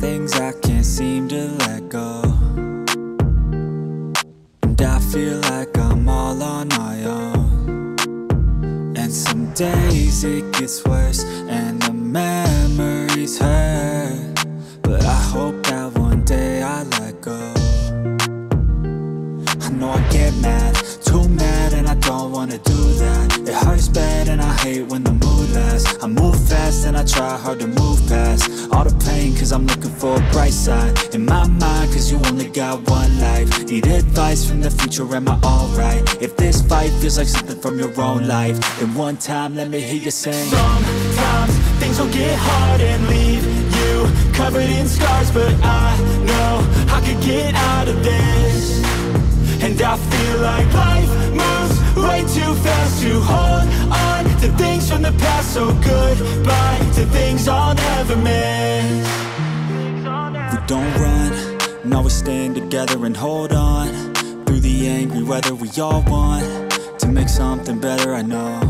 things I can't seem to let go. And I feel like I'm all on my own. And some days it gets worse And the memories hurt. But I hope that one day I let go. I know I get mad fast and I try hard to move past All the pain cause I'm looking for a bright side. In my mind cause you only got one life. Need advice from the future, am I alright? If this fight feels like something from your own life Then one time let me hear you sing. Sometimes things will get hard and leave you covered in scars But I know I could get out of this. And I feel like life moves way too fast to hold So goodbye to things I'll never miss. We don't run, no we stand together and hold on. Through the angry weather we all want To make something better I know.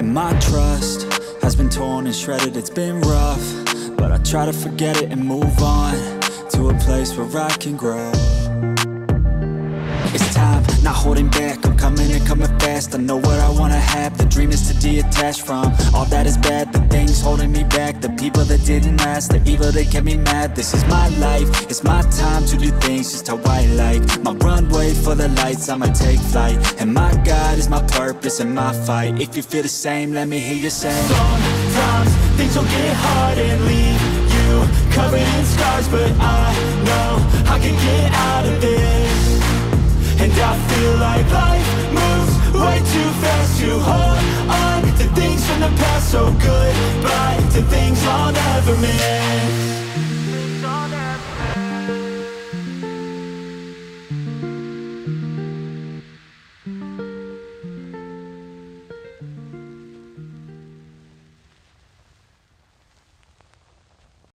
And my trust has been torn and shredded, it's been rough. But I try to forget it and move on To a place where I can grow. It's time, not holding back I'm coming and coming fast. I know what I wanna have The dream is to detach from. All that is bad, the things holding me back The people that didn't last The evil that kept me mad. This is my life It's my time to do things just how I like. My runway for the lights I'ma take flight. And my God is my purpose and my fight. If you feel the same, let me hear you say Sometimes things will get hard and leave you covered in scars But I know I can get out feel like life moves way too fast. To hold on to things from the past So goodbye to things I'll never miss